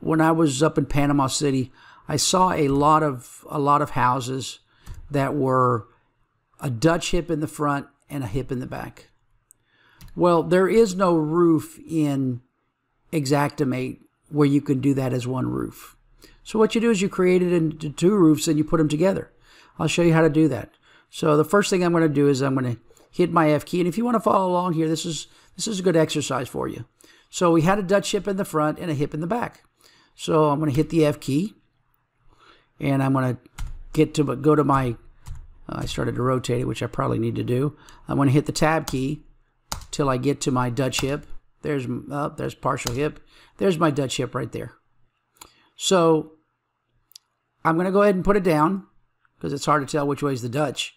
when I was up in Panama City, I saw a lot of a lot of houses that were a Dutch hip in the front and a hip in the back. Well, there is no roof in Xactimate where you can do that as one roof. So what you do is you create it into two roofs and you put them together. I'll show you how to do that. So the first thing I'm going to do is I'm going to hit my F key. And if you want to follow along here, this is this is a good exercise for you. So we had a Dutch hip in the front and a hip in the back. So I'm going to hit the F key and I'm going to get to go to my uh, I started to rotate it, which I probably need to do. I'm going to hit the tab key till I get to my Dutch hip. There's there's partial hip. There's my Dutch hip right there. So I'm going to go ahead and put it down because it's hard to tell which way is the Dutch.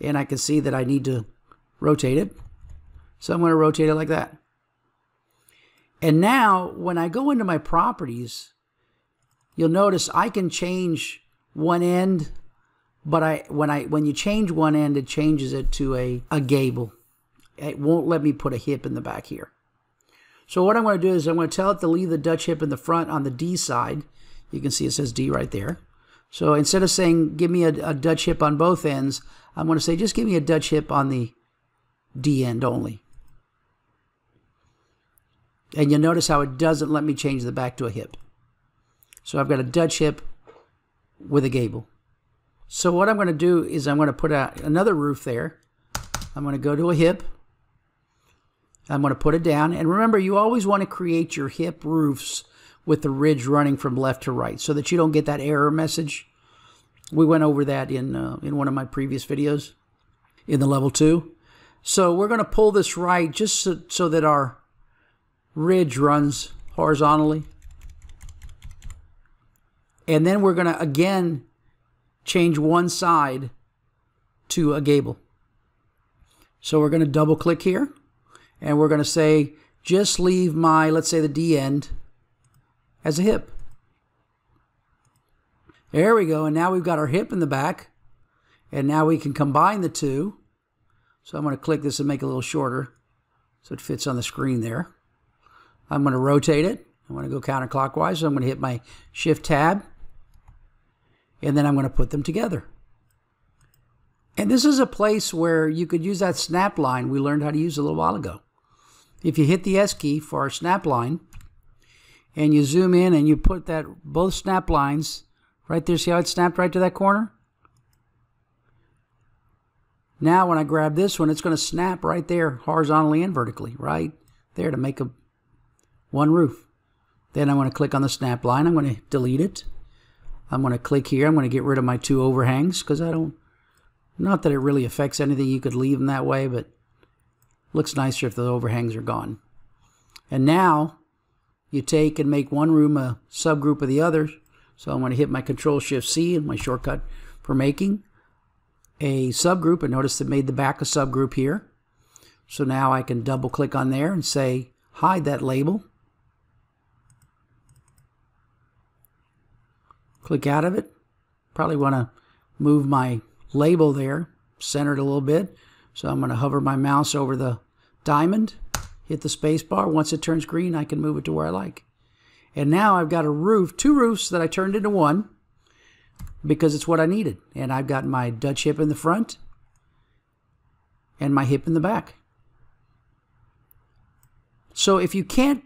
And I can see that I need to rotate it. So I'm going to rotate it like that. And now when I go into my properties, you'll notice I can change one end, but I when I when you change one end, it changes it to a, a gable. It won't let me put a hip in the back here. So what I'm going to do is I'm going to tell it to leave the Dutch hip in the front on the D side. You can see it says D right there. So instead of saying give me a, a Dutch hip on both ends, I'm going to say just give me a Dutch hip on the D end only. And you'll notice how it doesn't let me change the back to a hip. So I've got a Dutch hip with a gable. So what I'm going to do is I'm going to put another roof there. I'm going to go to a hip. I'm going to put it down. And remember, you always want to create your hip roofs with the ridge running from left to right so that you don't get that error message. We went over that in, uh, in one of my previous videos in the level two. So we're going to pull this right just so, so that our ridge runs horizontally. And then we're going to again change one side to a gable. So we're going to double click here and we're going to say just leave my, let's say the D end as a hip. There we go. And now we've got our hip in the back. And now we can combine the two. So I'm going to click this and make it a little shorter so it fits on the screen there. I'm going to rotate it. I'm going to go counterclockwise. So I'm going to hit my Shift Tab. And then I'm going to put them together. And this is a place where you could use that snap line we learned how to use a little while ago. If you hit the S key for our snap line, and you zoom in and you put that both snap lines right there. See how it snapped right to that corner? Now when I grab this one, it's going to snap right there horizontally and vertically, right there to make a one roof. Then I'm going to click on the snap line. I'm going to delete it. I'm going to click here. I'm going to get rid of my two overhangs because I don't, not that it really affects anything. You could leave them that way, but looks nicer if the overhangs are gone. And now you take and make one room a subgroup of the other. So I'm going to hit my Control Shift C and my shortcut for making a subgroup. And notice it made the back a subgroup here. So now I can double click on there and say hide that label. Click out of it. Probably want to move my label there, center it a little bit. So I'm going to hover my mouse over the diamond hit the space bar. Once it turns green, I can move it to where I like. And now I've got a roof, two roofs that I turned into one because it's what I needed. And I've got my Dutch hip in the front and my hip in the back. So if you can't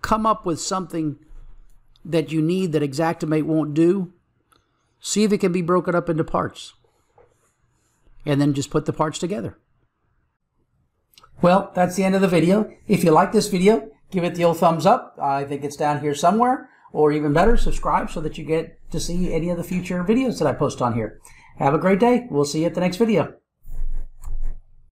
come up with something that you need that Xactimate won't do, see if it can be broken up into parts. And then just put the parts together. Well, that's the end of the video. If you like this video, give it the old thumbs up. I think it's down here somewhere. Or even better, subscribe so that you get to see any of the future videos that I post on here. Have a great day. We'll see you at the next video.